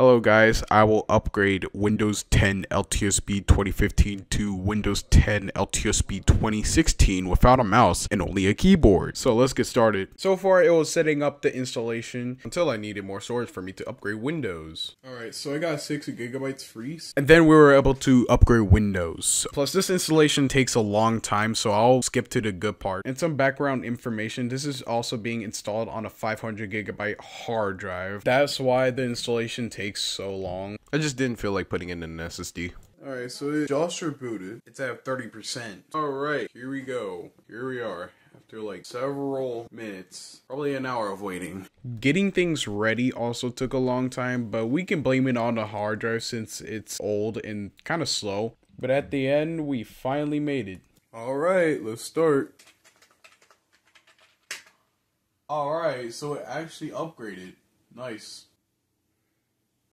Hello guys, I will upgrade Windows 10 LTSB 2015 to Windows 10 LTSB 2016 without a mouse and only a keyboard. So let's get started. So far it was setting up the installation until I needed more storage for me to upgrade Windows. Alright, so I got 6 gigabytes free. And then we were able to upgrade Windows. Plus this installation takes a long time so I'll skip to the good part. And some background information, this is also being installed on a 500 gigabyte hard drive. That's why the installation takes takes so long. I just didn't feel like putting in an SSD. Alright, so it just rebooted. It's at 30%. Alright, here we go. Here we are. After like several minutes, probably an hour of waiting. Getting things ready also took a long time, but we can blame it on the hard drive since it's old and kind of slow. But at the end, we finally made it. Alright, let's start. Alright, so it actually upgraded. Nice.